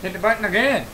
Hit the button again.